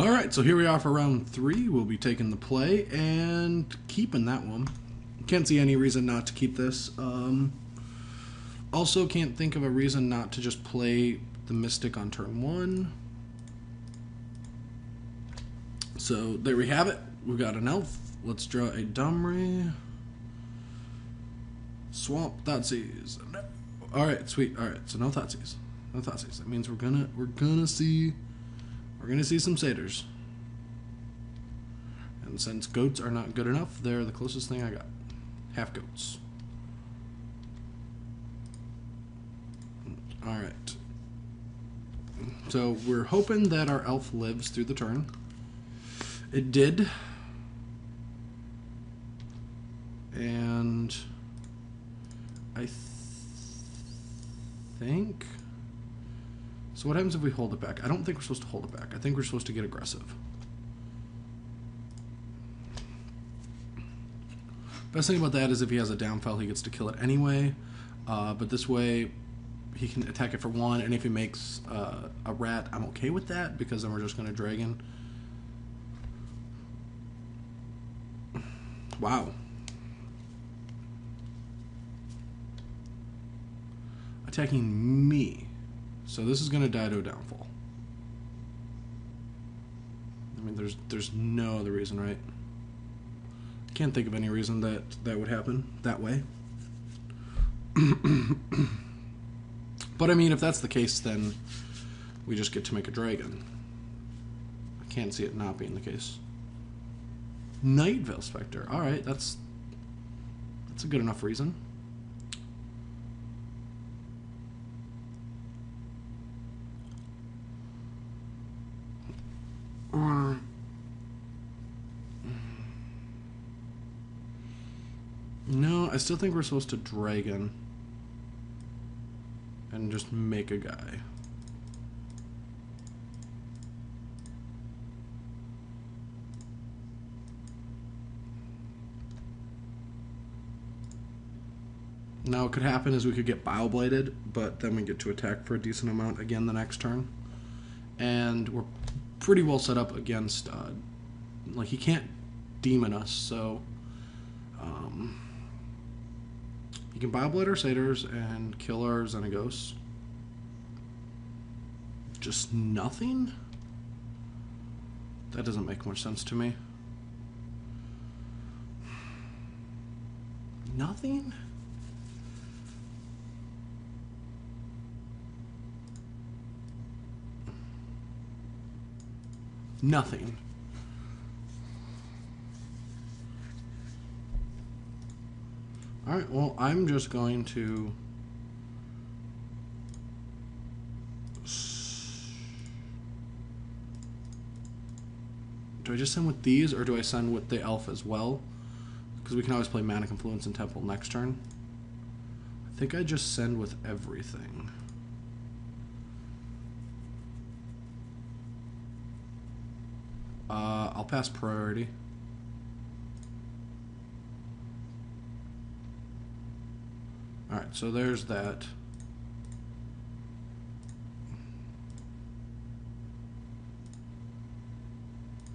All right, so here we are for round three. We'll be taking the play and keeping that one. Can't see any reason not to keep this. Um, also, can't think of a reason not to just play the Mystic on turn one. So there we have it. We've got an elf. Let's draw a Domri. Swamp Thoughtseize. No. All right, sweet. All right, so no Thoughtseize. No Thoughtseize. That means we're gonna we're gonna see we're gonna see some satyrs. And since goats are not good enough, they're the closest thing I got. Half goats. All right. So we're hoping that our elf lives through the turn. It did. And I th- think. So what happens if we hold it back? I don't think we're supposed to hold it back. I think we're supposed to get aggressive. Best thing about that is if he has a downfall, he gets to kill it anyway. Uh, but this way, he can attack it for one, and if he makes uh, a rat, I'm okay with that because then we're just going to dragon. Wow. Attacking me. So this is going to die to a downfall. I mean, there's there's no other reason, right? I Can't think of any reason that that would happen that way. but I mean, if that's the case, then we just get to make a dragon. I can't see it not being the case. Nightveil Specter. All right, that's that's a good enough reason. Or no, I still think we're supposed to dragon and just make a guy. Now, what could happen is we could get Bile Blighted, but then we get to attack for a decent amount again the next turn. And we're pretty well set up against, uh, like, he can't demon us, so. Um, he can buy Bile Blight our Satyrs and kill our Xenagos. Just nothing? That doesn't make much sense to me. Nothing? Nothing. Alright, well, I'm just going to... Do I just send with these, or do I send with the elf as well? Because we can always play Mana Confluence and Temple next turn. I think I just send with everything. Uh, I'll pass priority. Alright, so there's that.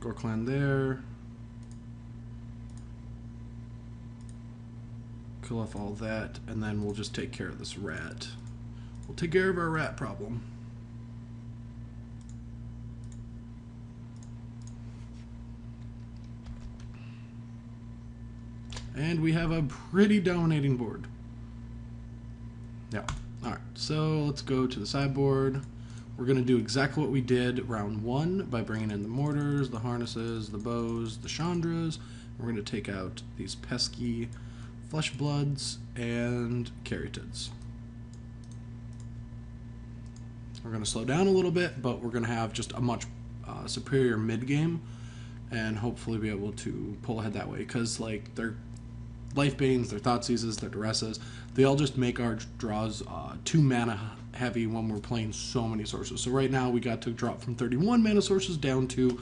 Gorkland there. Kill off all that, and then we'll just take care of this rat. We'll take care of our rat problem. And we have a pretty dominating board. Yeah. Alright, so let's go to the sideboard. We're going to do exactly what we did round one by bringing in the mortars, the harnesses, the bows, the chandras. We're going to take out these pesky flesh bloods and caryatids. We're going to slow down a little bit, but we're going to have just a much uh, superior mid game and hopefully be able to pull ahead that way because like they're life banes, their thought seizes, their duresses, they all just make our draws uh, too mana heavy when we're playing so many sources. So right now we got to drop from 31 mana sources down to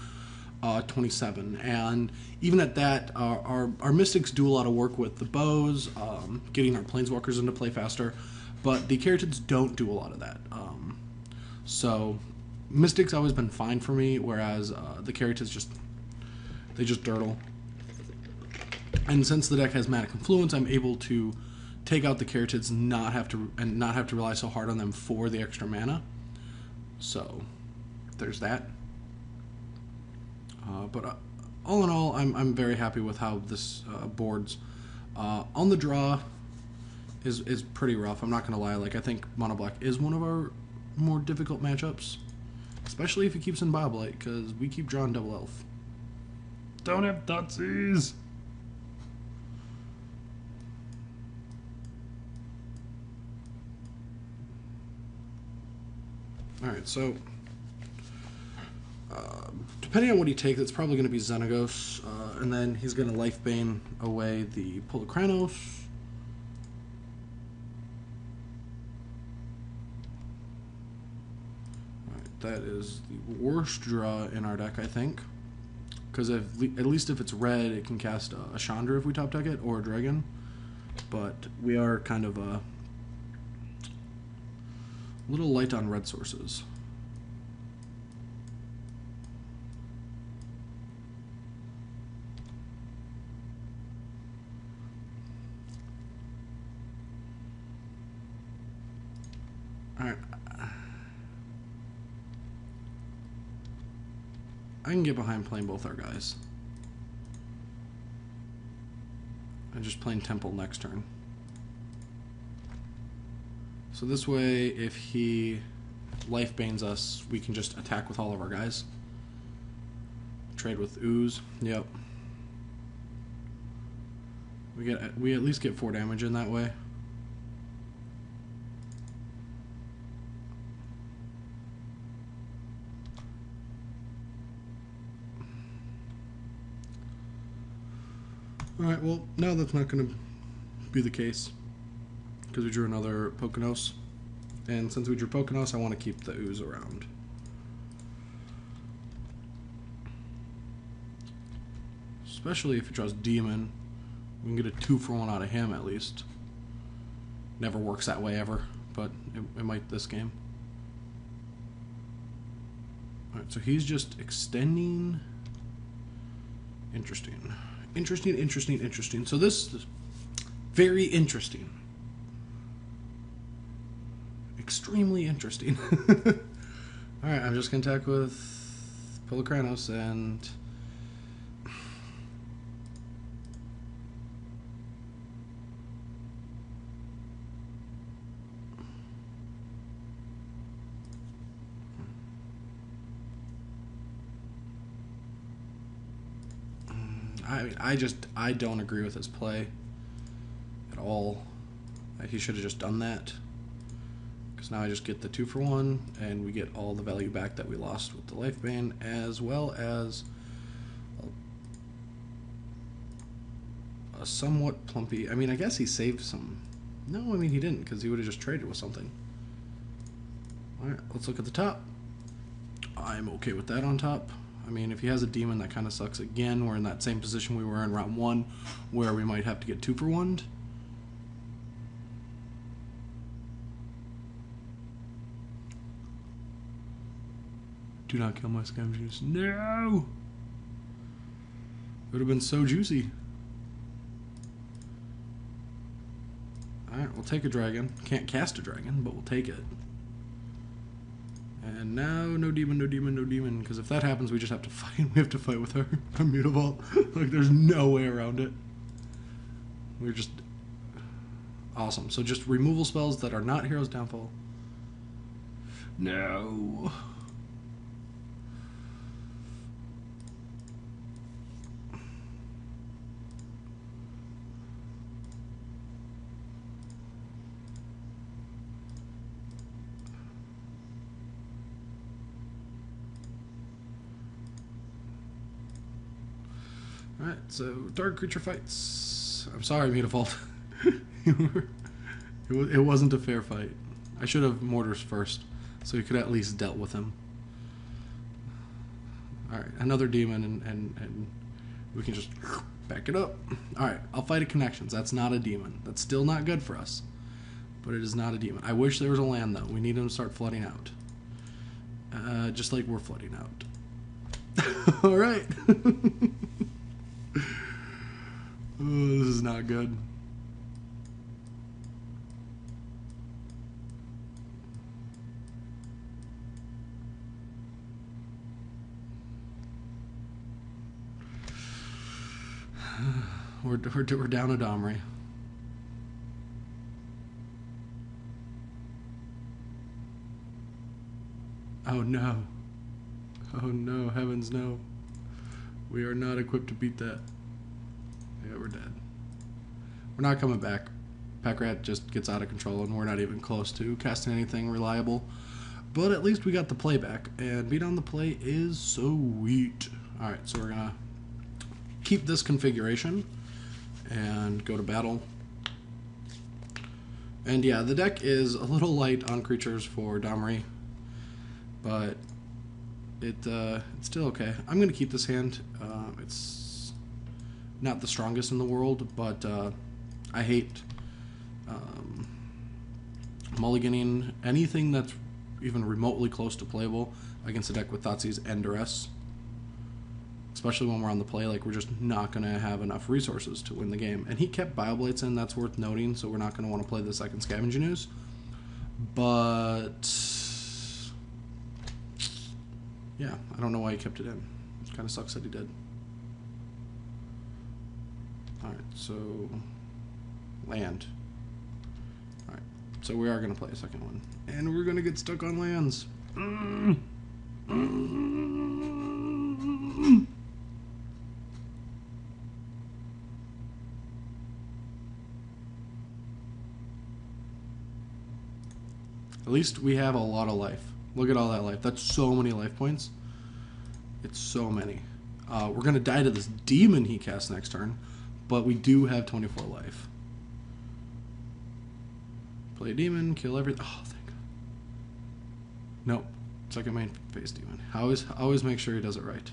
uh, 27, and even at that, our our mystics do a lot of work with the bows, um, getting our planeswalkers into play faster, but the caryatids don't do a lot of that. Um, so Mystic's always been fine for me, whereas uh, the Caryatids just they just dirtle. And since the deck has Mana Confluence, I'm able to take out the Caryatids, not have to and not have to rely so hard on them for the extra mana. So there's that. Uh, but uh, all in all, I'm, I'm very happy with how this uh, boards. Uh, on the draw is is pretty rough. I'm not gonna lie. Like I think Mono Black is one of our more difficult matchups, especially if he keeps in Bile Blight, because we keep drawing double elf. Don't have Thoughtseize. All right, so uh, depending on what he takes, it's probably going to be Xenagos, uh, and then he's going to Life Bane away the right, that is the worst draw in our deck, I think. Because at least if it's red, it can cast a, a Chandra if we top deck it, or a Dragon. But we are kind of a little light on red sources. Alright. I can get behind playing both our guys. And just playing Temple next turn. So this way, if he life banes us, we can just attack with all of our guys. Trade with ooze. Yep. We get we at least get four damage in that way. Alright, well, now that's not going to be the case because we drew another Polukranos. And since we drew Polukranos, I want to keep the ooze around. Especially if he draws Demon. We can get a two for one out of him at least. Never works that way ever, but it, it might this game. Alright, so he's just extending. Interesting. Interesting, interesting, interesting. So this is very interesting extremely interesting. Alright, I'm just to attack with Polukranos and. Mm, I mean, I just I don't agree with his play at all. He should have just done that. Because now I just get the two for one, and we get all the value back that we lost with the life bane, as well as a, a somewhat plumpy. I mean, I guess he saved some. No, I mean he didn't, because he would have just traded with something. All right, let's look at the top. I'm okay with that on top. I mean, if he has a demon, that kind of sucks. Again, we're in that same position we were in round one, where we might have to get two for one. Do not kill my scavengers. No! It would have been so juicy. Alright, we'll take a dragon. Can't cast a dragon, but we'll take it. And now, no demon, no demon, no demon. Because if that happens, we just have to fight. We have to fight with her. Immutable. like, there's no way around it. We're just... Awesome. So just removal spells that are not Hero's Downfall. No. So dark creature fights. I'm sorry, Mutavault. it, it wasn't a fair fight. I should have Mortars first, so you could at least dealt with him. Alright, another demon, and, and, and we can just back it up. Alright, I'll fight a Connections. That's not a demon. That's still not good for us. But it is not a demon. I wish there was a land, though. We need him to start flooding out. Uh, just like we're flooding out. All right. this is not good. We're, we're, we're down a Domri. Oh no. Oh no, heavens no. We are not equipped to beat that. Yeah, we're dead. We're not coming back. Pack Rat just gets out of control and we're not even close to casting anything reliable. But at least we got the play back. And beat on the play is sweet. Alright, so we're gonna keep this configuration and go to battle. And yeah, the deck is a little light on creatures for Domri, but it uh, it's still okay. I'm gonna keep this hand. Uh, it's not the strongest in the world, but uh, I hate um, mulliganing anything that's even remotely close to playable against a deck with Thoughtseize and Duress especially when we're on the play. Like we're just not going to have enough resources to win the game. And he kept Bile Blights in. That's worth noting. So we're not going to want to play the second Scavenging Ooze. But yeah, I don't know why he kept it in. It kind of sucks that he did. All right, so land. All right, so we are going to play a second one, and we're going to get stuck on lands. At least we have a lot of life. Look at all that life. That's so many life points. It's so many. Uh, we're going to die to this demon he casts next turn, but we do have 24 life. Play demon, kill everything. Oh, thank God. Nope. Second main phase demon. I always, always make sure he does it right.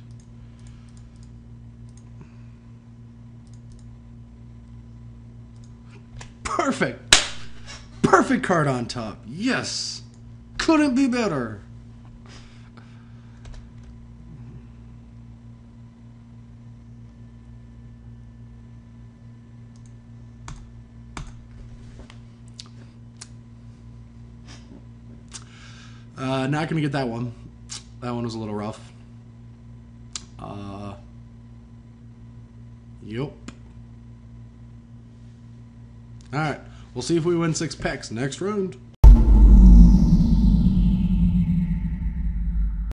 Perfect! Perfect card on top. Yes. Couldn't be better. Uh, not to get that one. That one was a little rough. Uh, yep. All right. We'll see if we win six packs next round.